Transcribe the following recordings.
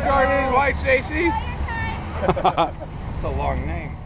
Hi, Jordan. Wife, Stacy. It's a long name.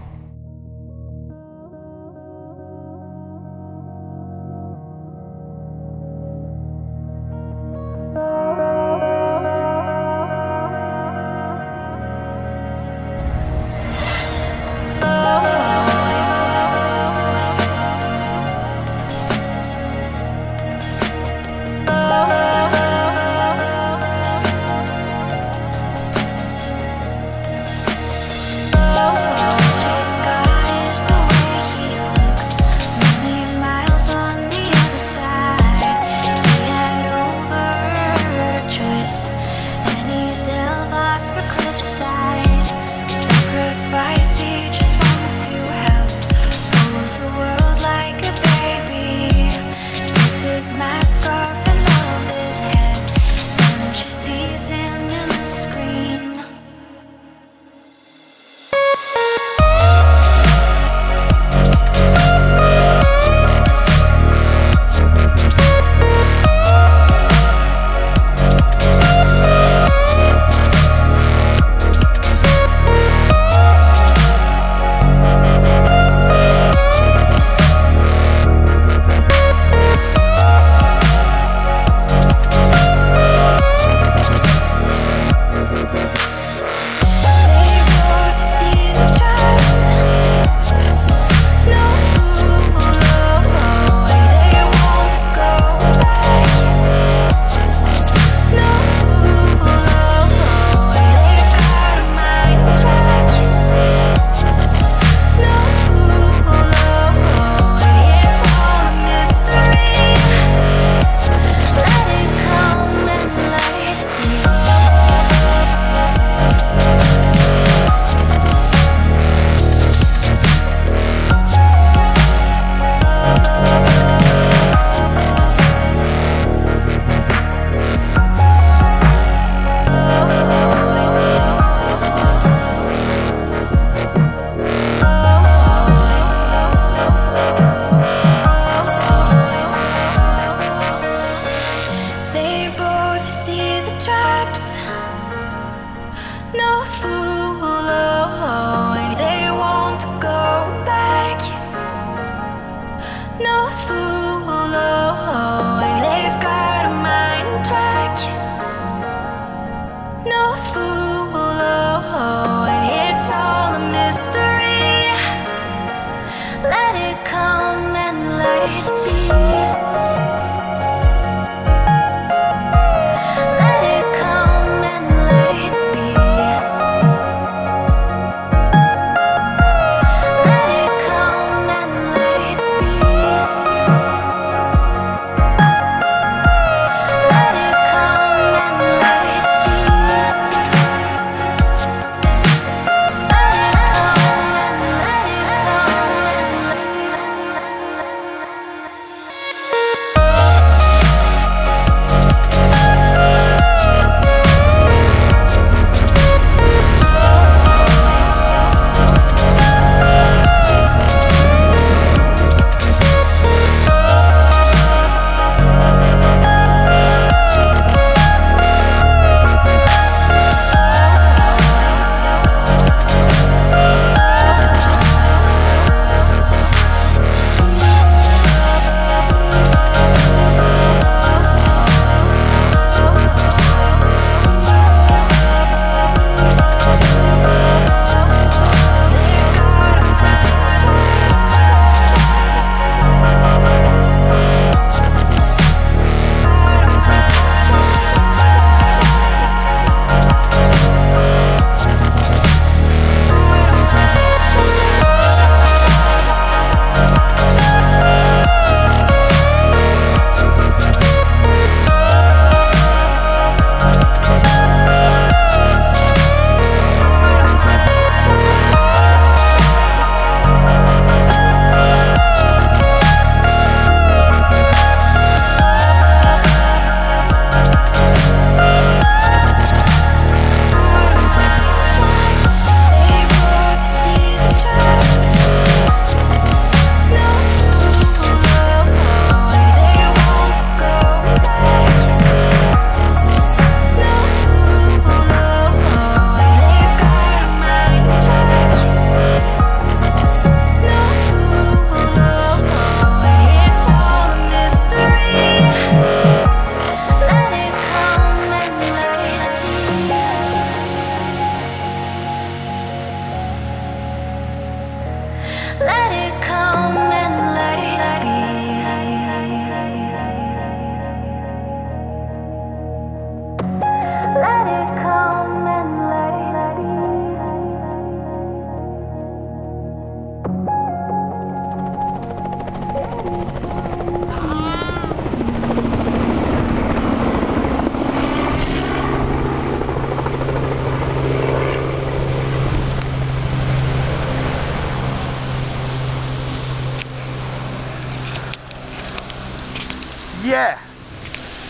Yeah.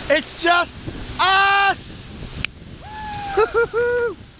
It's just us.